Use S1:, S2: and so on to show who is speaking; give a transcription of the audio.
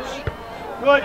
S1: punch. Good.